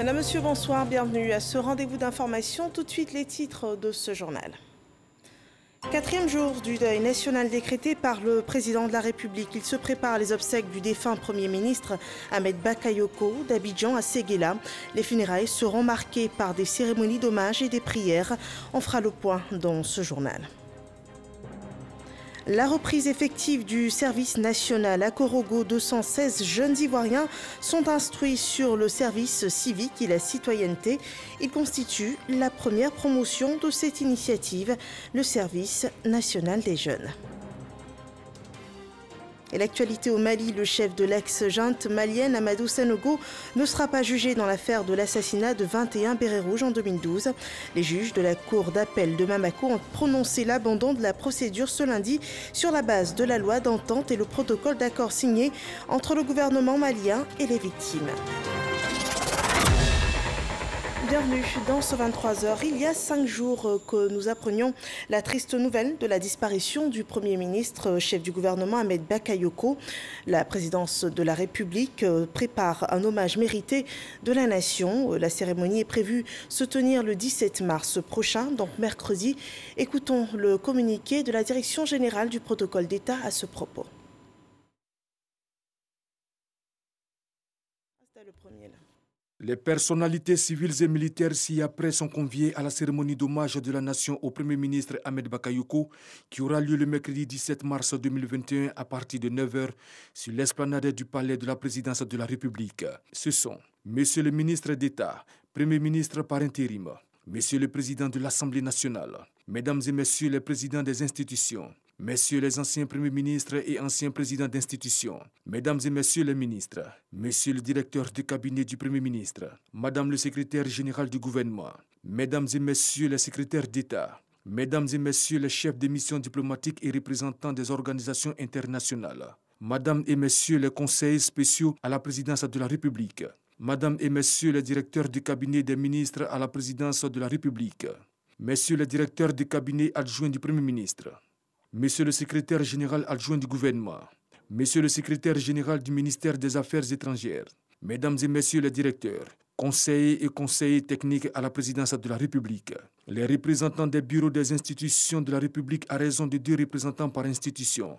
Madame, Monsieur, bonsoir, bienvenue à ce rendez-vous d'information. Tout de suite les titres de ce journal. Quatrième jour du deuil national décrété par le président de la République. Il se prépare les obsèques du défunt Premier ministre Ahmed Bakayoko d'Abidjan à Séguéla. Les funérailles seront marquées par des cérémonies d'hommage et des prières. On fera le point dans ce journal. La reprise effective du service national à Corogo, 216 jeunes Ivoiriens sont instruits sur le service civique et la citoyenneté. Il constitue la première promotion de cette initiative, le service national des jeunes. Et l'actualité au Mali, le chef de l'ex-junte malienne Amadou Sanogo ne sera pas jugé dans l'affaire de l'assassinat de 21 bérets rouges en 2012. Les juges de la cour d'appel de Mamako ont prononcé l'abandon de la procédure ce lundi sur la base de la loi d'entente et le protocole d'accord signé entre le gouvernement malien et les victimes. Bienvenue dans ce 23h. Il y a cinq jours euh, que nous apprenions la triste nouvelle de la disparition du Premier ministre, euh, chef du gouvernement Ahmed Bakayoko. La présidence de la République euh, prépare un hommage mérité de la nation. La cérémonie est prévue se tenir le 17 mars prochain, donc mercredi. Écoutons le communiqué de la Direction générale du protocole d'État à ce propos. Les personnalités civiles et militaires ci-après sont conviées à la cérémonie d'hommage de la nation au Premier ministre Ahmed Bakayoko qui aura lieu le mercredi 17 mars 2021 à partir de 9h sur l'esplanade du palais de la présidence de la République. Ce sont Monsieur le ministre d'État, Premier ministre par intérim, Monsieur le président de l'Assemblée nationale, Mesdames et Messieurs les présidents des institutions, Messieurs les anciens premiers ministres et anciens présidents d'institutions, Mesdames et Messieurs les ministres, Monsieur le directeur du cabinet du Premier ministre, Madame le secrétaire général du gouvernement, Mesdames et Messieurs les secrétaires d'État, Mesdames et Messieurs les chefs de missions diplomatiques et représentants des organisations internationales, Madame et Messieurs les conseillers spéciaux à la présidence de la République, Madame et Messieurs les directeurs du cabinet des ministres à la présidence de la République, Messieurs les directeurs du cabinet adjoint du Premier ministre, Monsieur le secrétaire général adjoint du gouvernement, Monsieur le secrétaire général du ministère des Affaires étrangères, Mesdames et Messieurs les directeurs, conseillers et conseillers techniques à la présidence de la République, les représentants des bureaux des institutions de la République à raison de deux représentants par institution,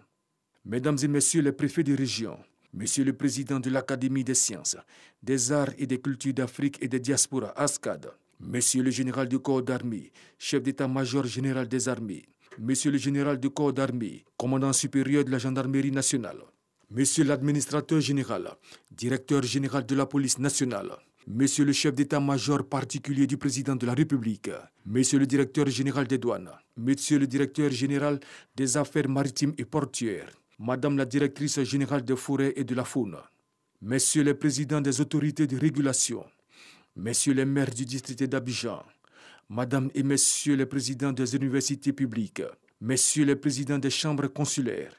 Mesdames et Messieurs les préfets de région, Monsieur le président de l'Académie des sciences, des arts et des cultures d'Afrique et des diasporas, ASCAD, Monsieur le général du corps d'armée, chef d'état-major général des armées, Monsieur le général du corps d'armée, commandant supérieur de la gendarmerie nationale, Monsieur l'administrateur général, directeur général de la police nationale, Monsieur le chef d'état-major particulier du président de la République, Monsieur le directeur général des douanes, Monsieur le directeur général des affaires maritimes et portuaires, Madame la directrice générale des forêts et de la faune, Messieurs les présidents des autorités de régulation, Messieurs les maires du district d'Abidjan, Madame et Messieurs les présidents des universités publiques, Messieurs les présidents des chambres consulaires,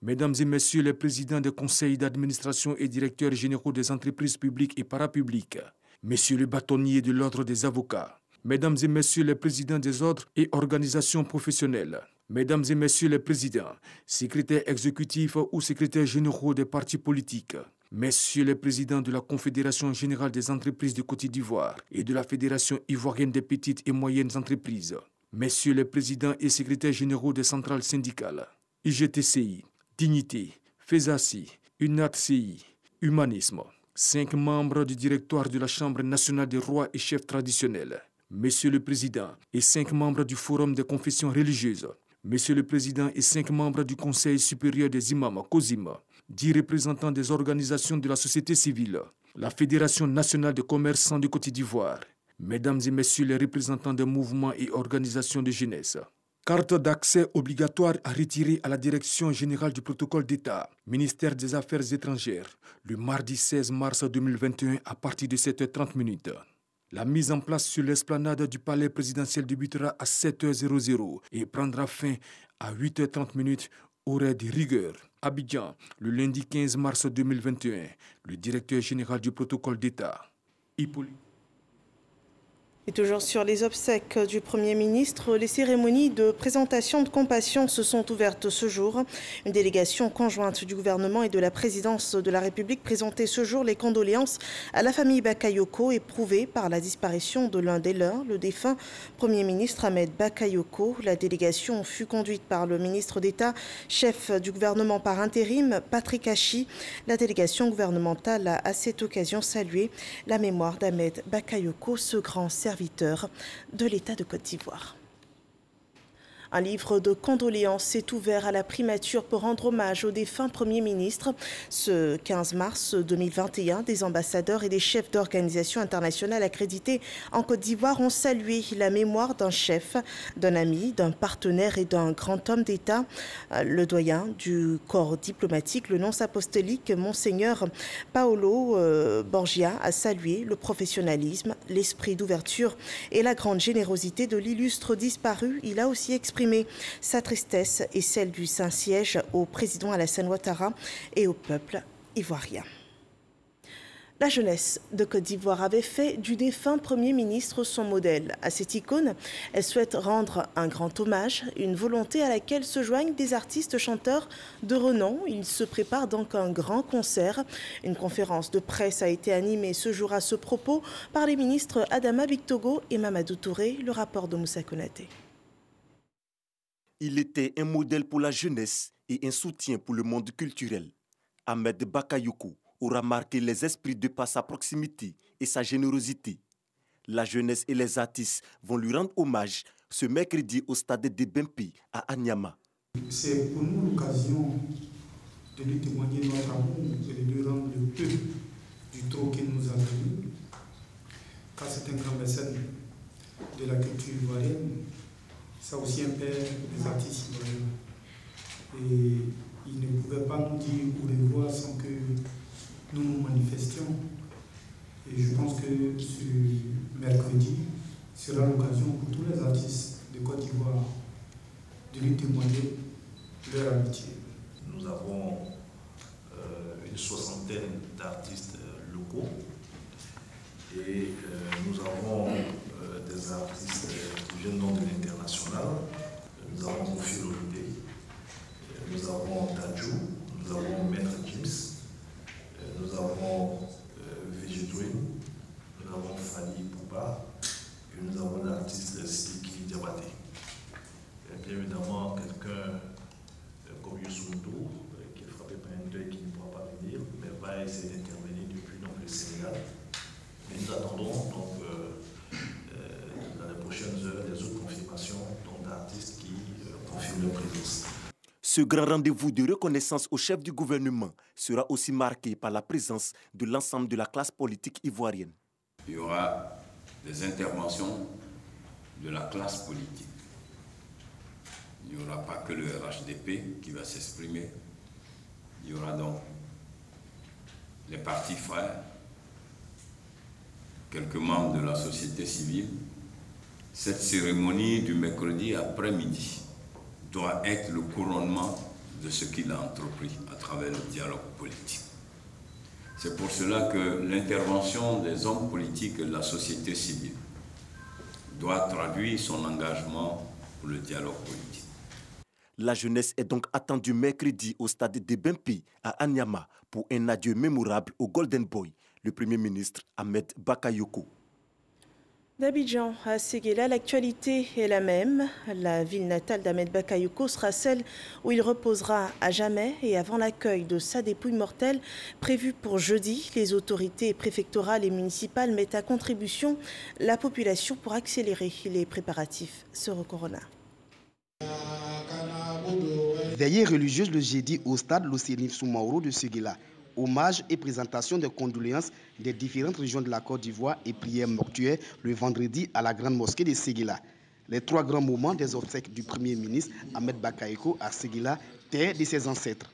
Mesdames et Messieurs les présidents des conseils d'administration et directeurs généraux des entreprises publiques et parapubliques, Messieurs les bâtonniers de l'ordre des avocats, Mesdames et Messieurs les présidents des ordres et organisations professionnelles, Mesdames et Messieurs les présidents, secrétaires exécutifs ou secrétaires généraux des partis politiques, Messieurs les présidents de la Confédération générale des entreprises de Côte d'Ivoire et de la Fédération ivoirienne des petites et moyennes entreprises, Messieurs les présidents et secrétaires généraux des centrales syndicales, IGTCI, Dignité, FESACI, UNATCI, Humanisme, cinq membres du directoire de la Chambre nationale des rois et chefs traditionnels, Monsieur le Président et cinq membres du Forum des confessions religieuses, Monsieur le Président et cinq membres du Conseil supérieur des imams, COSIM, dix représentants des organisations de la société civile, la Fédération nationale des commerçants du Côte d'Ivoire, Mesdames et Messieurs les représentants des mouvements et organisations de jeunesse. Carte d'accès obligatoire à retirer à la Direction générale du protocole d'État, ministère des Affaires étrangères, le mardi 16 mars 2021 à partir de 7h30 minutes. La mise en place sur l'esplanade du palais présidentiel débutera à 7h00 et prendra fin à 8h30 minutes aurait de rigueur. Abidjan, le lundi 15 mars 2021, le directeur général du protocole d'État, Et toujours sur les obsèques du Premier ministre, les cérémonies de présentation de compassion se sont ouvertes ce jour. Une délégation conjointe du gouvernement et de la présidence de la République présentait ce jour les condoléances à la famille Bakayoko éprouvée par la disparition de l'un des leurs, le défunt Premier ministre Ahmed Bakayoko. La délégation fut conduite par le ministre d'État, chef du gouvernement par intérim, Patrick Hachi. La délégation gouvernementale a à cette occasion salué la mémoire d'Ahmed Bakayoko, ce grand serviteur de l'État de Côte d'Ivoire. Un livre de condoléances s'est ouvert à la primature pour rendre hommage au défunt Premier ministre. Ce 15 mars 2021, des ambassadeurs et des chefs d'organisations internationales accrédités en Côte d'Ivoire ont salué la mémoire d'un chef, d'un ami, d'un partenaire et d'un grand homme d'État. Le doyen du corps diplomatique, le nonce apostolique, Monseigneur Paolo euh, Borgia, a salué le professionnalisme, l'esprit d'ouverture et la grande générosité de l'illustre disparu. Il a aussi exprimé sa tristesse et celle du Saint-Siège au président Alassane Ouattara et au peuple ivoirien. La jeunesse de Côte d'Ivoire avait fait du défunt Premier ministre son modèle. À cette icône, elle souhaite rendre un grand hommage, une volonté à laquelle se joignent des artistes chanteurs de renom. Il se prépare donc un grand concert. Une conférence de presse a été animée ce jour à ce propos par les ministres Adama Bictogo et Mamadou Touré, le rapport de Moussa Konaté. Il était un modèle pour la jeunesse et un soutien pour le monde culturel. Ahmed Bakayoko aura marqué les esprits de par sa proximité et sa générosité. La jeunesse et les artistes vont lui rendre hommage ce mercredi au stade de Bempi à Anyama. C'est pour nous l'occasion de lui témoigner notre amour et de lui rendre le peu du trop qu'il nous a donné. Car c'est un grand mécène de la culture ivoirienne ça aussi un des artistes. Et il ne pouvait pas nous dire au revoir sans que nous nous manifestions. Et je pense que ce mercredi sera l'occasion pour tous les artistes de Côte d'Ivoire de lui témoigner leur amitié. Nous avons euh, une soixantaine d'artistes euh, locaux et euh, nous avons des artistes de l'international. Nous avons Kofi nous avons Tadjou, nous avons Maître James, nous avons euh, nous avons Fanny Poupa et nous avons l'artiste Siki Diabaté. Bien évidemment, quelqu'un comme Youssou qui est frappé par un deuil qui ne pourra pas venir, mais va essayer d'intervenir depuis donc, le Sénégal. Et nous attendons donc des autres confirmations d'artistes qui euh, confirment leur présence. Ce grand rendez-vous de reconnaissance au chef du gouvernement sera aussi marqué par la présence de l'ensemble de la classe politique ivoirienne. Il y aura des interventions de la classe politique. Il n'y aura pas que le RHDP qui va s'exprimer. Il y aura donc les partis frères, quelques membres de la société civile, cette cérémonie du mercredi après-midi doit être le couronnement de ce qu'il a entrepris à travers le dialogue politique. C'est pour cela que l'intervention des hommes politiques et de la société civile doit traduire son engagement pour le dialogue politique. La jeunesse est donc attendue mercredi au stade de Bempi à Anyama pour un adieu mémorable au Golden Boy, le Premier ministre Ahmed Bakayoko. D'Abidjan à Séguéla, l'actualité est la même. La ville natale d'Ahmed Bakayoko sera celle où il reposera à jamais et avant l'accueil de sa dépouille mortelle prévue pour jeudi. Les autorités préfectorales et municipales mettent à contribution la population pour accélérer les préparatifs. Ce Corona. Veillée religieuse le jeudi au stade Lucien Soumaoro de Séguéla hommage et présentation des condoléances des différentes régions de la Côte d'Ivoire et prières mortuaires le vendredi à la grande mosquée de Séguila. Les trois grands moments des obsèques du Premier ministre Ahmed Bakayeko à Séguila, terre de ses ancêtres.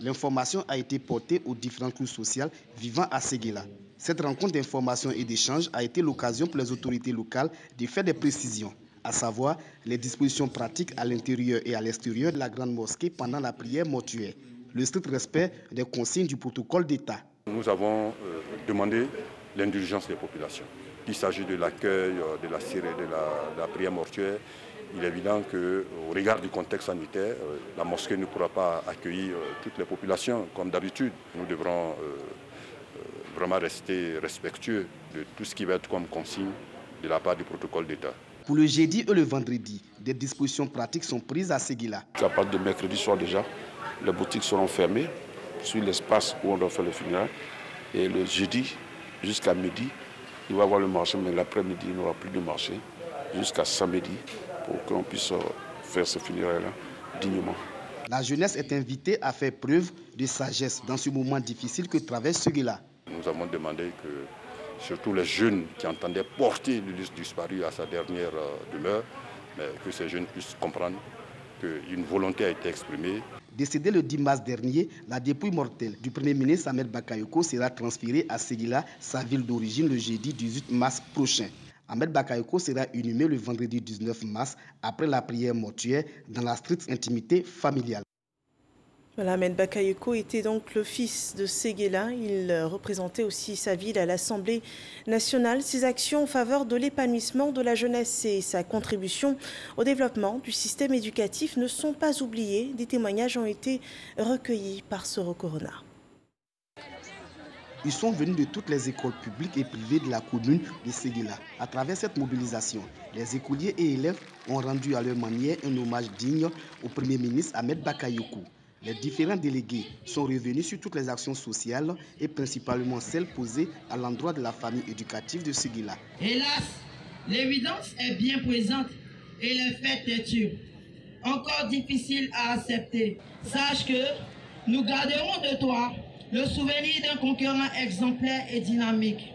L'information a été portée aux différentes couches sociales vivant à Séguila. Cette rencontre d'information et d'échange a été l'occasion pour les autorités locales de faire des précisions, à savoir les dispositions pratiques à l'intérieur et à l'extérieur de la grande mosquée pendant la prière mortuaire le strict respect des consignes du protocole d'État. Nous avons euh, demandé l'indulgence des populations. qu'il s'agit de l'accueil, de la, de la prière mortuaire, il est évident qu'au regard du contexte sanitaire, la mosquée ne pourra pas accueillir toutes les populations comme d'habitude. Nous devrons vraiment rester respectueux de tout ce qui va être comme consigne de la part du protocole d'État. Pour le jeudi et le vendredi, des dispositions pratiques sont prises à Seguila. À partir de mercredi soir déjà, les boutiques seront fermées sur l'espace où on doit faire le funérail. Et le jeudi jusqu'à midi, il va y avoir le marché, mais l'après-midi, il n'y aura plus de marché jusqu'à samedi pour qu'on puisse faire ce funérail-là dignement. La jeunesse est invitée à faire preuve de sagesse dans ce moment difficile que traverse Seguila. Nous avons demandé que surtout les jeunes qui entendaient porter l'Ulysse disparu à sa dernière euh, demeure, mais que ces jeunes puissent comprendre qu'une volonté a été exprimée. Décédé le 10 mars dernier, la dépouille mortelle du Premier ministre Ahmed Bakayoko sera transférée à Seguila, sa ville d'origine, le jeudi 18 mars prochain. Ahmed Bakayoko sera inhumé le vendredi 19 mars après la prière mortuaire dans la stricte intimité familiale. Ahmed Bakayoko était donc le fils de Seguela. Il représentait aussi sa ville à l'Assemblée nationale. Ses actions en faveur de l'épanouissement de la jeunesse et sa contribution au développement du système éducatif ne sont pas oubliées. Des témoignages ont été recueillis par Soro Corona. Ils sont venus de toutes les écoles publiques et privées de la commune de Seguela. À travers cette mobilisation, les écoliers et élèves ont rendu à leur manière un hommage digne au Premier ministre Ahmed Bakayoko. Les différents délégués sont revenus sur toutes les actions sociales et principalement celles posées à l'endroit de la famille éducative de Seguila. Hélas, l'évidence est bien présente et les faits têtus. Encore difficile à accepter. Sache que nous garderons de toi le souvenir d'un concurrent exemplaire et dynamique.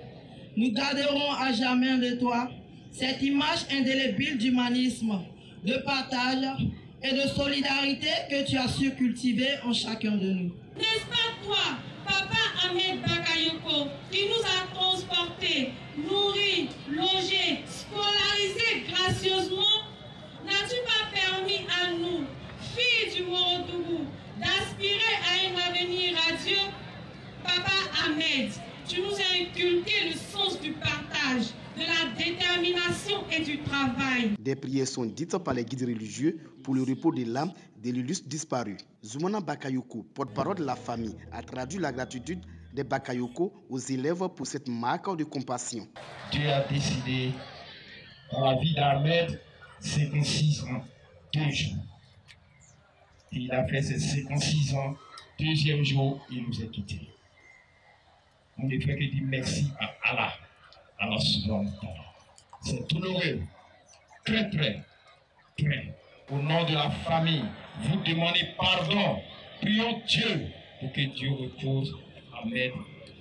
Nous garderons à jamais de toi cette image indélébile d'humanisme, de partage et de solidarité que tu as su cultiver en chacun de nous. N'est-ce pas toi, Papa Ahmed Bakayoko, qui nous a transportés, nourris, logés, scolarisés gracieusement N'as-tu pas permis à nous, filles du Morodougou, d'aspirer à un avenir radieux? Papa Ahmed, tu nous as inculqué le sens du partage, de la détermination et du travail. Des prières sont dites par les guides religieux pour le repos de l'âme de l'illustre disparu. Zoumana Bakayoko, porte-parole de la famille, a traduit la gratitude des Bakayoko aux élèves pour cette marque de compassion. Dieu a décidé dans la vie d'Ahmed 56 ans, deux jours. il a fait ses 56 ans, deuxième jour, il nous a quittés. On ne fait que dire merci à Allah c'est honoré, très très, très. Au nom de la famille, vous demandez pardon. Prions Dieu pour que Dieu repose Ahmed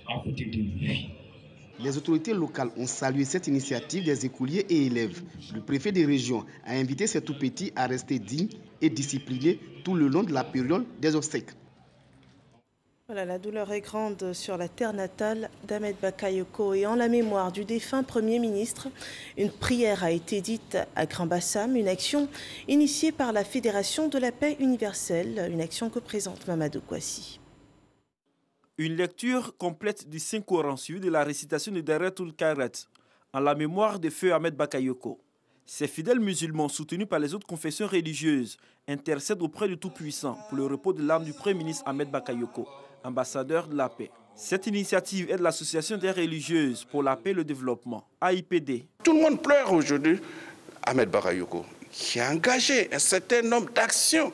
à côté de lui. Les autorités locales ont salué cette initiative des écoliers et élèves. Le préfet des régions a invité ces tout-petits à rester dignes et disciplinés tout le long de la période des obsèques la douleur est grande sur la terre natale d'Ahmed Bakayoko et en la mémoire du défunt Premier ministre, une prière a été dite à Grand Bassam, une action initiée par la Fédération de la paix universelle, une action que présente Mamadou Kouassi. Une lecture complète du Saint-Coran suivie de la récitation de Daretul Kairat en la mémoire de feu Ahmed Bakayoko. Ces fidèles musulmans, soutenus par les autres confessions religieuses, intercèdent auprès du Tout-Puissant pour le repos de l'âme du Premier ministre Ahmed Bakayoko ambassadeur de la paix. Cette initiative est de l'Association des religieuses pour la paix et le développement, AIPD. Tout le monde pleure aujourd'hui Ahmed Bakayoko, qui a engagé un certain nombre d'actions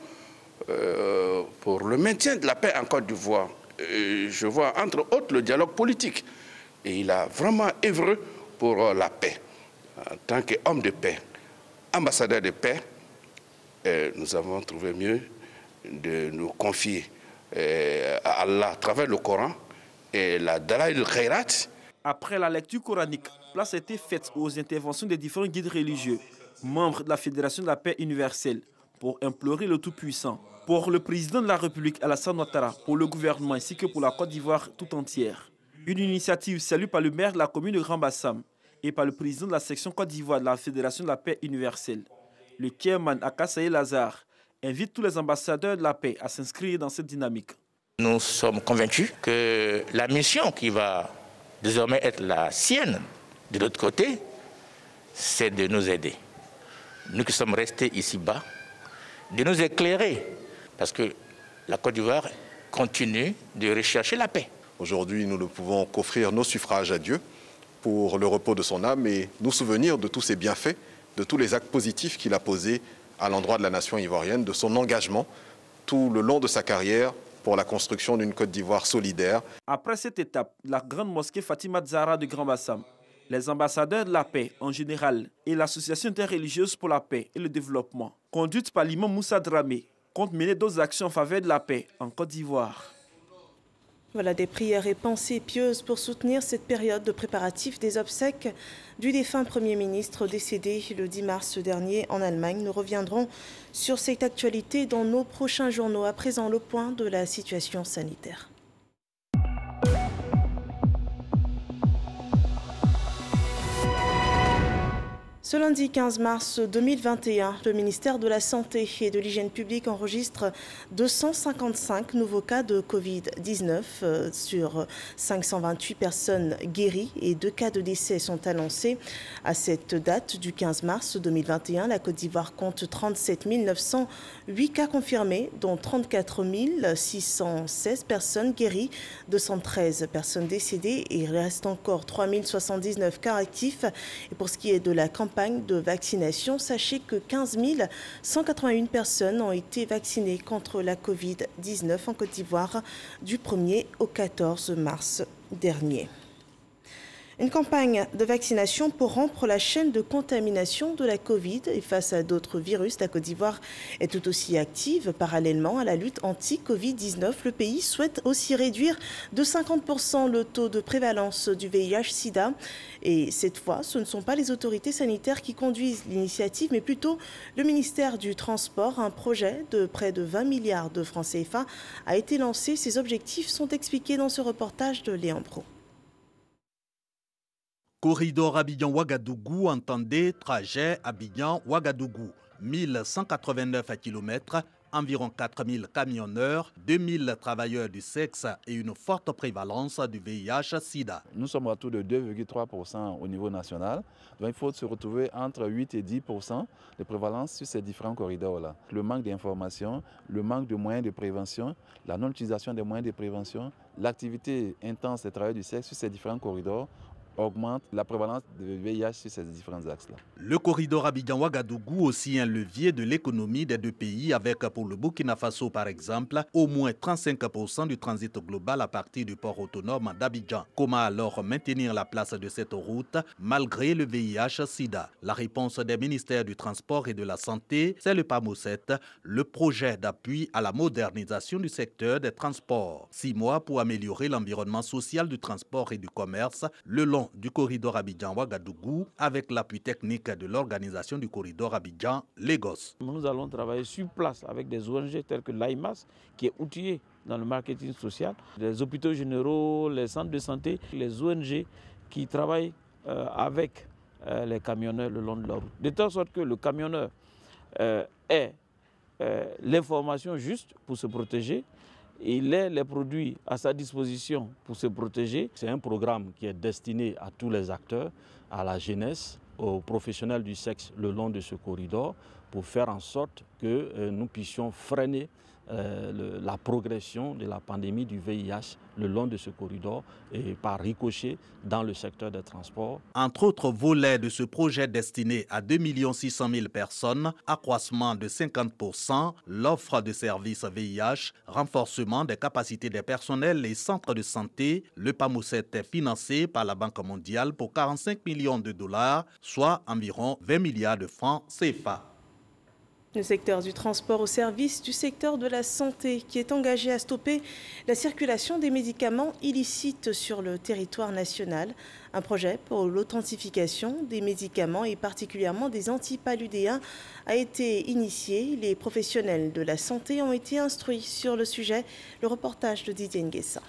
euh, pour le maintien de la paix en Côte d'Ivoire. Je vois entre autres le dialogue politique. Et il a vraiment œuvré pour euh, la paix. En tant qu'homme de paix, ambassadeur de paix, euh, nous avons trouvé mieux de nous confier À travers le Coran et la. Après la lecture coranique, place a été faite aux interventions des différents guides religieux, membres de la Fédération de la paix universelle, pour implorer le Tout-Puissant, pour le président de la République Alassane Ouattara, pour le gouvernement ainsi que pour la Côte d'Ivoire tout entière. Une initiative saluée par le maire de la commune de Grand Bassam et par le président de la section Côte d'Ivoire de la Fédération de la paix universelle. Le chairman Akassaye Lazare invite tous les ambassadeurs de la paix à s'inscrire dans cette dynamique. Nous sommes convaincus que la mission qui va désormais être la sienne De l'autre côté, c'est de nous aider. Nous qui sommes restés ici-bas, de nous éclairer, parce que la Côte d'Ivoire continue de rechercher la paix. Aujourd'hui, nous ne pouvons qu'offrir nos suffrages à Dieu pour le repos de son âme et nous souvenir de tous ses bienfaits, de tous les actes positifs qu'il a posés à l'endroit de la nation ivoirienne, de son engagement tout le long de sa carrière pour la construction d'une Côte d'Ivoire solidaire. Après cette étape, la grande mosquée Fatima Zahra de Grand Bassam, les ambassadeurs de la paix en général et l'association interreligieuse pour la paix et le développement, conduite par l'imam Moussa Dramé, comptent mener d'autres actions en faveur de la paix en Côte d'Ivoire. Voilà des prières et pensées pieuses pour soutenir cette période de préparatifs des obsèques du défunt Premier ministre décédé le 10 mars dernier en Allemagne. Nous reviendrons sur cette actualité dans nos prochains journaux. À présent, le point de la situation sanitaire. Ce lundi 15 mars 2021, le ministère de la Santé et de l'Hygiène publique enregistre 255 nouveaux cas de Covid-19 euh, sur 528 personnes guéries et deux cas de décès sont annoncés. À cette date du 15 mars 2021, la Côte d'Ivoire compte 37 908 cas confirmés, dont 34 616 personnes guéries, 213 personnes décédées et il reste encore 3 079 cas actifs. Et pour ce qui est de la campagne de vaccination, sachez que 15 181 personnes ont été vaccinées contre la Covid-19 en Côte d'Ivoire du 1er au 14 mars dernier. Une campagne de vaccination pour rompre la chaîne de contamination de la Covid et face à d'autres virus, la Côte d'Ivoire est tout aussi active. Parallèlement à la lutte anti-Covid-19, le pays souhaite aussi réduire de 50% le taux de prévalence du VIH-Sida. Et cette fois, ce ne sont pas les autorités sanitaires qui conduisent l'initiative, mais plutôt le ministère du Transport. Un projet de près de 20 milliards de francs CFA a été lancé. Ses objectifs sont expliqués dans ce reportage de Léon Pro. Corridor Abidjan-Ouagadougou entendez trajet Abidjan-Ouagadougou. 1189 km, environ 4000 camionneurs, 2000 travailleurs du sexe et une forte prévalence du VIH-Sida. Nous sommes à taux de 2,3% au niveau national. Donc il faut se retrouver entre 8 et 10% de prévalence sur ces différents corridors-là. Le manque d'information, le manque de moyens de prévention, la non-utilisation des moyens de prévention, l'activité intense des travailleurs du sexe sur ces différents corridors augmente la prévalence de VIH sur ces différents axes-là. Le corridor Abidjan-Ouagadougou aussi un levier de l'économie des deux pays avec pour le Burkina Faso par exemple au moins 35% du transit global à partir du port autonome d'Abidjan. Comment alors maintenir la place de cette route malgré le VIH-Sida La réponse des ministères du Transport et de la Santé, c'est le PAMOSET, le projet d'appui à la modernisation du secteur des transports. Six mois pour améliorer l'environnement social du transport et du commerce le long du corridor Abidjan-Ouagadougou avec l'appui technique de l'organisation du corridor Abidjan-Lagos. Nous allons travailler sur place avec des ONG telles que l'AIMAS qui est outillé dans le marketing social, les hôpitaux généraux, les centres de santé, les ONG qui travaillent euh, avec euh, les camionneurs le long de la route. De telle sorte que le camionneur euh, ait l'information juste pour se protéger il a les produits à sa disposition pour se protéger. C'est un programme qui est destiné à tous les acteurs, à la jeunesse, aux professionnels du sexe le long de ce corridor, pour faire en sorte que euh, nous puissions freiner euh, la progression de la pandémie du VIH le long de ce corridor et par ricochet dans le secteur des transports. Entre autres volets de ce projet destiné à 2 600 000 personnes, accroissement de 50%, l'offre de services VIH, renforcement des capacités des personnels et centres de santé, le PAMOSET est financé par la Banque mondiale pour 45 millions de dollars, soit environ 20 milliards de francs CFA. Le secteur du transport au service du secteur de la santé qui est engagé à stopper la circulation des médicaments illicites sur le territoire national. Un projet pour l'authentification des médicaments et particulièrement des antipaludéens a été initié. Les professionnels de la santé ont été instruits sur le sujet. Le reportage de Didier Nguessa.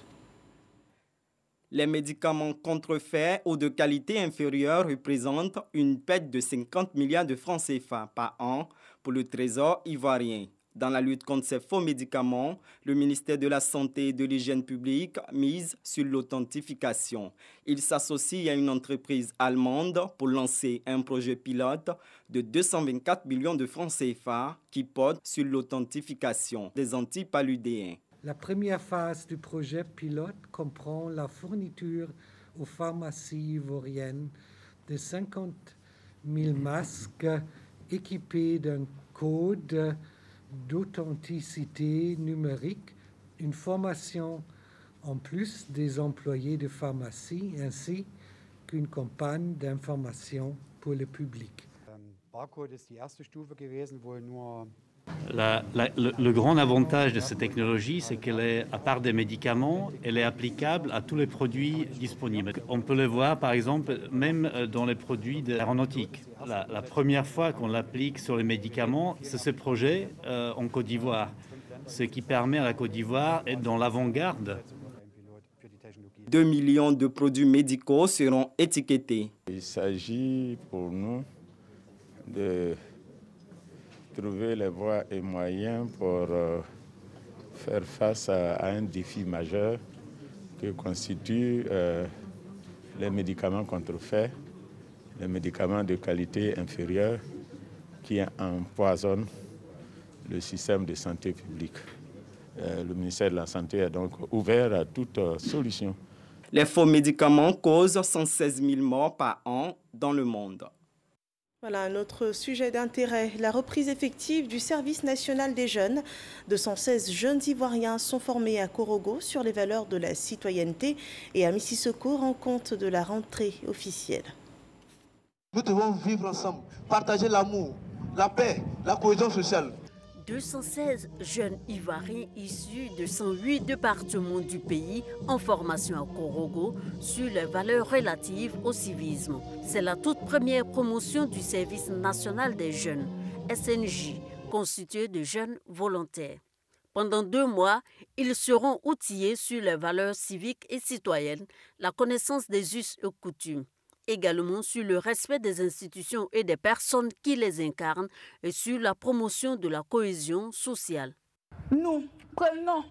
Les médicaments contrefaits ou de qualité inférieure représentent une perte de 50 milliards de francs CFA par an pour le Trésor ivoirien. Dans la lutte contre ces faux médicaments, le ministère de la Santé et de l'Hygiène publique mise sur l'authentification. Il s'associe à une entreprise allemande pour lancer un projet pilote de 224 millions de francs CFA qui porte sur l'authentification des antipaludéens. La première phase du projet pilote comprend la fourniture aux pharmacies ivoiriennes de 50 000 masques équipés d'un code d'authenticité numérique, une formation en plus des employés de pharmacie ainsi qu'une campagne d'information pour le public. Le, grand avantage de cette technologie, c'est qu'elle est, à part des médicaments, elle est applicable à tous les produits disponibles. On peut le voir, par exemple, même euh, dans les produits aéronautiques. La, la première fois qu'on l'applique sur les médicaments, c'est ce projet euh, en Côte d'Ivoire, ce qui permet à la Côte d'Ivoire d'être dans l'avant-garde 2 millions de produits médicaux seront étiquetés. Il s'agit pour nous de trouver les voies et moyens pour euh, faire face à, un défi majeur que constituent euh, les médicaments contrefaits, les médicaments de qualité inférieure qui empoisonnent le système de santé publique. Euh, le ministère de la Santé est donc ouvert à toute solution. Les faux médicaments causent 116 000 morts par an dans le monde. Voilà un autre sujet d'intérêt, la reprise effective du service national des jeunes. 216 jeunes Ivoiriens sont formés à Korogo sur les valeurs de la citoyenneté et à Mississoko rend compte de la rentrée officielle. Nous devons vivre ensemble, partager l'amour, la paix, la cohésion sociale. 216 jeunes Ivoiriens issus de 108 départements du pays en formation à Korogo sur les valeurs relatives au civisme. C'est la toute première promotion du service national des jeunes, SNJ, constitué de jeunes volontaires. Pendant deux mois, ils seront outillés sur les valeurs civiques et citoyennes, la connaissance des us et coutumes également sur le respect des institutions et des personnes qui les incarnent et sur la promotion de la cohésion sociale. Nous prenons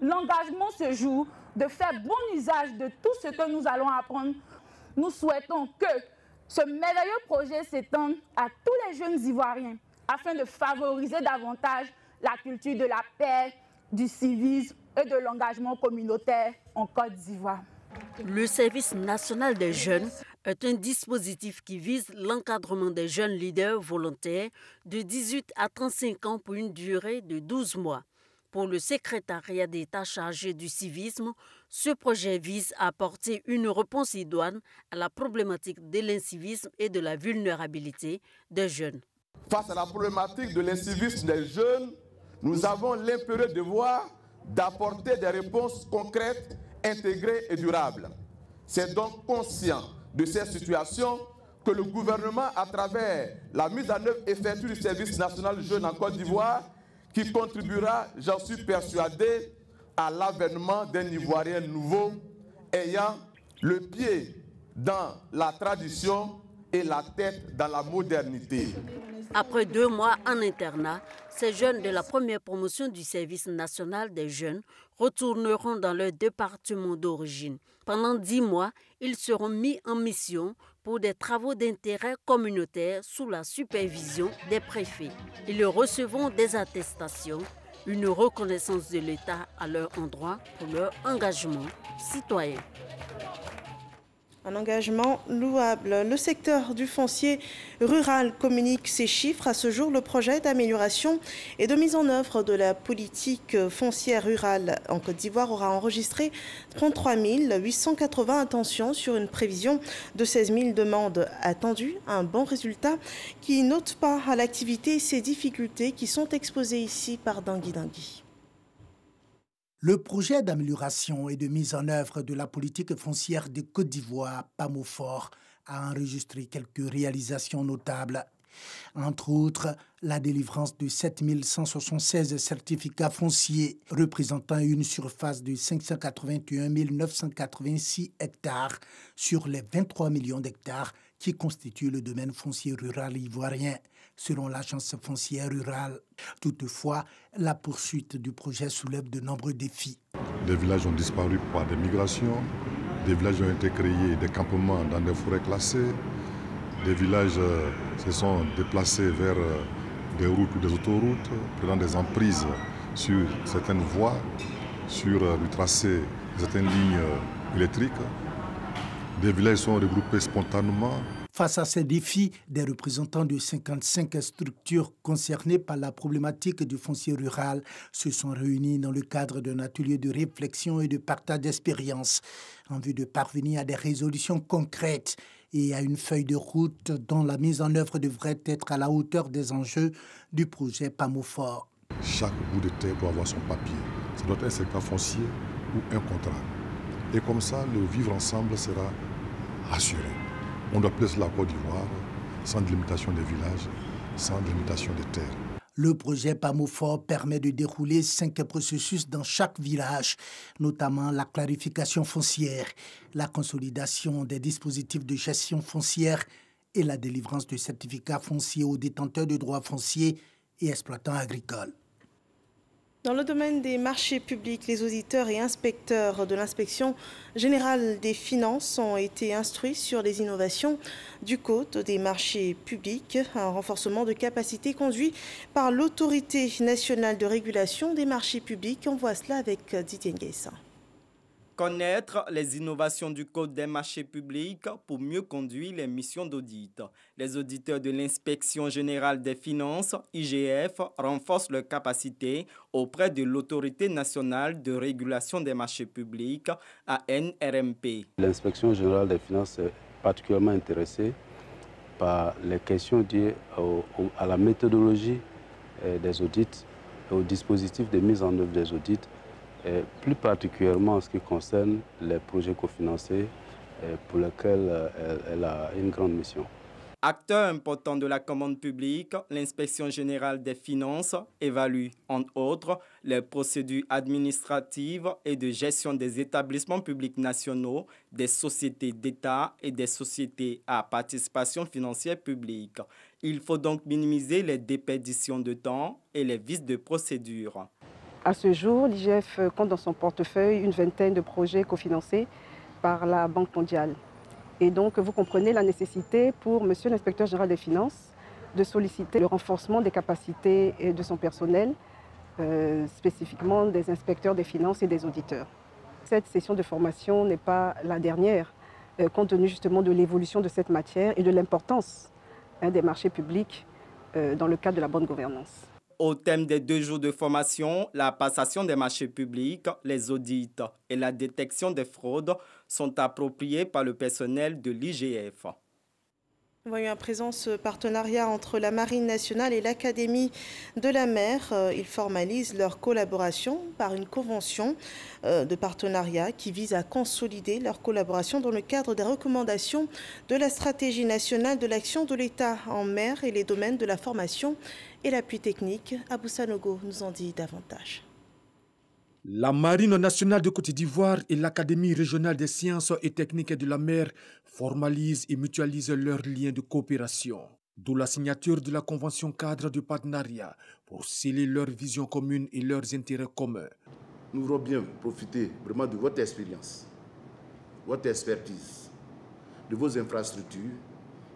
l'engagement ce jour de faire bon usage de tout ce que nous allons apprendre. Nous souhaitons que ce merveilleux projet s'étende à tous les jeunes Ivoiriens afin de favoriser davantage la culture de la paix, du civisme et de l'engagement communautaire en Côte d'Ivoire. Le service national des jeunes est un dispositif qui vise l'encadrement des jeunes leaders volontaires de 18 à 35 ans pour une durée de 12 mois. Pour le secrétariat d'État chargé du civisme, ce projet vise à apporter une réponse idoine à la problématique de l'incivisme et de la vulnérabilité des jeunes. Face à la problématique de l'incivisme des jeunes, nous avons l'impérieux devoir d'apporter des réponses concrètes, intégrées et durables. C'est donc conscient de cette situation que le gouvernement, à travers la mise en œuvre effective du service national jeune en Côte d'Ivoire, qui contribuera, j'en suis persuadé, à l'avènement d'un Ivoirien nouveau ayant le pied dans la tradition et la tête dans la modernité. Après deux mois en internat, ces jeunes de la première promotion du service national des jeunes retourneront dans leur département d'origine. Pendant dix mois, ils seront mis en mission pour des travaux d'intérêt communautaire sous la supervision des préfets. Ils recevront des attestations, une reconnaissance de l'État à leur endroit pour leur engagement citoyen. Un engagement louable. Le secteur du foncier rural communique ses chiffres. À ce jour, le projet d'amélioration et de mise en œuvre de la politique foncière rurale en Côte d'Ivoire aura enregistré 33 880 intentions sur une prévision de 16 000 demandes attendues. Un bon résultat qui note pas à l'activité ces difficultés qui sont exposées ici par Dangui Dangui. Le projet d'amélioration et de mise en œuvre de la politique foncière de Côte d'Ivoire, PAMOFOR, a enregistré quelques réalisations notables. Entre autres, la délivrance de 7176 certificats fonciers représentant une surface de 581 986 hectares sur les 23 millions d'hectares qui constituent le domaine foncier rural ivoirien. Selon l'agence foncière rurale. Toutefois, la poursuite du projet soulève de nombreux défis. Des villages ont disparu par des migrations, des villages ont été créés, des campements dans des forêts classées, des villages euh, se sont déplacés vers euh, des routes ou des autoroutes, prenant des emprises sur certaines voies, sur euh, le tracé de certaines lignes électriques. Des villages sont regroupés spontanément. Face à ces défis, des représentants de 55 structures concernées par la problématique du foncier rural se sont réunis dans le cadre d'un atelier de réflexion et de partage d'expériences en vue de parvenir à des résolutions concrètes et à une feuille de route dont la mise en œuvre devrait être à la hauteur des enjeux du projet PAMOFOR. Chaque bout de terre doit avoir son papier. Ça doit être un secteur foncier ou un contrat. Et comme ça, le vivre ensemble sera assuré. On doit placer la Côte d'Ivoire sans délimitation des villages, sans délimitation des terres. Le projet PAMOFOR permet de dérouler cinq processus dans chaque village, notamment la clarification foncière, la consolidation des dispositifs de gestion foncière et la délivrance de certificats fonciers aux détenteurs de droits fonciers et exploitants agricoles. Dans le domaine des marchés publics, les auditeurs et inspecteurs de l'inspection générale des finances ont été instruits sur les innovations du Code des marchés publics, un renforcement de capacité conduit par l'autorité nationale de régulation des marchés publics. On voit cela avec Didier Nguessin connaître les innovations du Code des marchés publics pour mieux conduire les missions d'audit. Les auditeurs de l'Inspection générale des finances, IGF, renforcent leurs capacités auprès de l'Autorité nationale de régulation des marchés publics, ANRMP. L'Inspection générale des finances est particulièrement intéressée par les questions liées à la méthodologie euh, des audits et au dispositif de mise en œuvre des audits et plus particulièrement en ce qui concerne les projets cofinancés pour lesquels euh, elle, a une grande mission. Acteur important de la commande publique, l'inspection générale des finances évalue, entre autres, les procédures administratives et de gestion des établissements publics nationaux, des sociétés d'État et des sociétés à participation financière publique. Il faut donc minimiser les dépéditions de temps et les vices de procédure. À ce jour, l'IGF compte dans son portefeuille une vingtaine de projets cofinancés par la Banque mondiale. Et donc, vous comprenez la nécessité pour Monsieur l'inspecteur général des finances de solliciter le renforcement des capacités de son personnel, euh, spécifiquement des inspecteurs des finances et des auditeurs. Cette session de formation n'est pas la dernière, euh, compte tenu justement de l'évolution de cette matière et de l'importance hein, des marchés publics euh, dans le cadre de la bonne gouvernance. Au thème des deux jours de formation, la passation des marchés publics, les audits et la détection des fraudes sont appropriés par le personnel de l'IGF. Voyons à présent ce partenariat entre la Marine nationale et l'Académie de la mer. Euh, ils formalisent leur collaboration par une convention euh, de partenariat qui vise à consolider leur collaboration dans le cadre des recommandations de la stratégie nationale de l'action de l'État en mer et les domaines de la formation et l'appui technique. Abou Sanogo nous en dit davantage. La Marine nationale de Côte d'Ivoire et l'Académie régionale des sciences et techniques de la mer formalisent et mutualisent leurs liens de coopération, d'où la signature de la convention cadre de partenariat pour sceller leurs visions communes et leurs intérêts communs. Nous voulons bien profiter vraiment de votre expérience, votre expertise, de vos infrastructures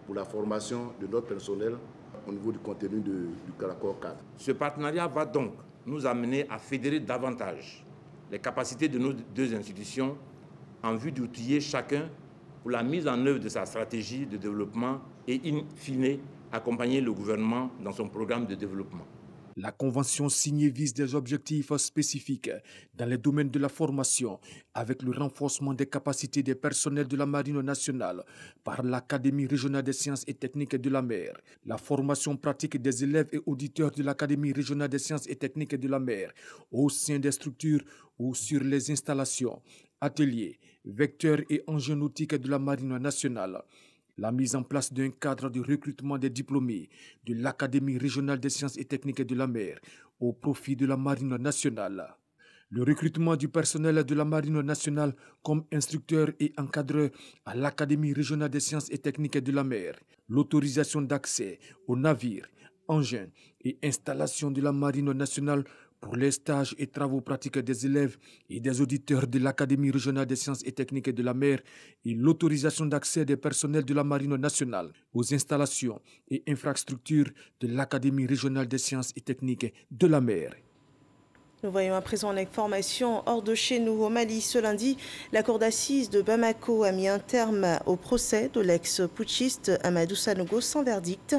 pour la formation de notre personnel au niveau du contenu du Caracor cadre. Ce partenariat va donc nous amener à fédérer davantage les capacités de nos deux institutions en vue d'outiller chacun pour la mise en œuvre de sa stratégie de développement et, in fine, accompagner le gouvernement dans son programme de développement. La convention signée vise des objectifs spécifiques dans les domaines de la formation, avec le renforcement des capacités des personnels de la Marine nationale par l'Académie régionale des sciences et techniques de la mer, la formation pratique des élèves et auditeurs de l'Académie régionale des sciences et techniques de la mer au sein des structures ou sur les installations, ateliers, vecteurs et engins nautiques de la Marine nationale la mise en place d'un cadre de recrutement des diplômés de l'Académie régionale des sciences et techniques de la mer au profit de la Marine nationale. Le recrutement du personnel de la Marine nationale comme instructeur et encadreur à l'Académie régionale des sciences et techniques de la mer. L'autorisation d'accès aux navires engins et installation de la Marine nationale pour les stages et travaux pratiques des élèves et des auditeurs de l'Académie régionale des sciences et techniques de la mer et l'autorisation d'accès des personnels de la Marine nationale aux installations et infrastructures de l'Académie régionale des sciences et techniques de la mer. Nous voyons à présent l'information hors de chez nous au Mali. Ce lundi, la cour d'assises de Bamako a mis un terme au procès de l'ex-putschiste Amadou Sanogo sans verdict.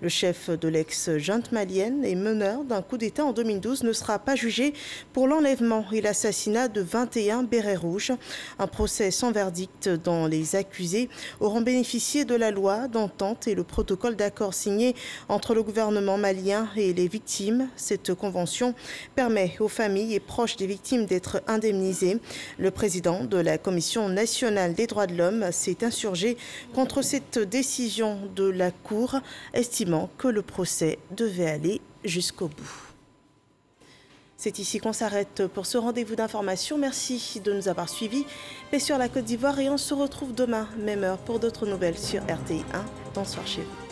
Le chef de l'ex-junte malienne et meneur d'un coup d'État en 2012 ne sera pas jugé pour l'enlèvement et l'assassinat de 21 bérets rouges. Un procès sans verdict dont les accusés auront bénéficié de la loi d'entente et le protocole d'accord signé entre le gouvernement malien et les victimes. Cette convention permet aux familles et proches des victimes d'être indemnisées. Le président de la Commission nationale des droits de l'homme s'est insurgé contre cette décision de la Cour, estimant que le procès devait aller jusqu'au bout. C'est ici qu'on s'arrête pour ce rendez-vous d'information. Merci de nous avoir suivis. Paix sur la Côte d'Ivoire et on se retrouve demain, même heure, pour d'autres nouvelles sur RTI 1. Bonsoir chez vous.